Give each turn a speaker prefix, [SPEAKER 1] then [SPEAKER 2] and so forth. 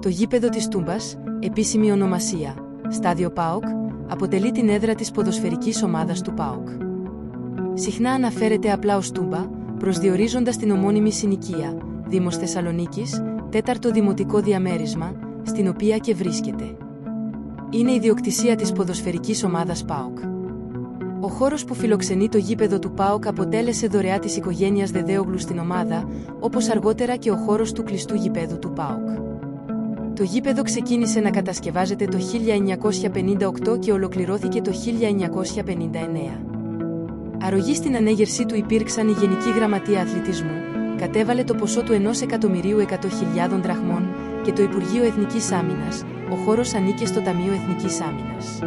[SPEAKER 1] Το γήπεδο της Τούμπας, επίσημη ονομασία, Στάδιο ΠΑΟΚ, αποτελεί την έδρα της ποδοσφαιρικής ομάδας του ΠΑΟΚ. Συχνά αναφέρεται απλά ως Τούμπα, προσδιορίζοντας την ομώνυμη συνοικία, Δήμος Θεσσαλονίκης, τέταρτο δημοτικό διαμέρισμα, στην οποία και βρίσκεται. Είναι ιδιοκτησία της ποδοσφαιρικής ομάδας ΠΑΟΚ. Ο χώρος που φιλοξενεί το γήπεδο του ΠΑΟΚ αποτέλεσε δωρεά της οικογένειας Δεδέογλου στην ομάδα, όπως αργότερα και ο χώρος του κλειστού γηπέδου του ΠΑΟΚ. Το γήπεδο ξεκίνησε να κατασκευάζεται το 1958 και ολοκληρώθηκε το 1959. Αρρωγή στην ανέγερσή του υπήρξαν η Γενική Γραμματεία Αθλητισμού, κατέβαλε το ποσό του 1 εκατομμυρίου 100.000 δραχμών και το Υπουργείο Εθνικής Άμυνας, ο χώρος ανήκε στο Ταμείο Εθνικής Άμυνας.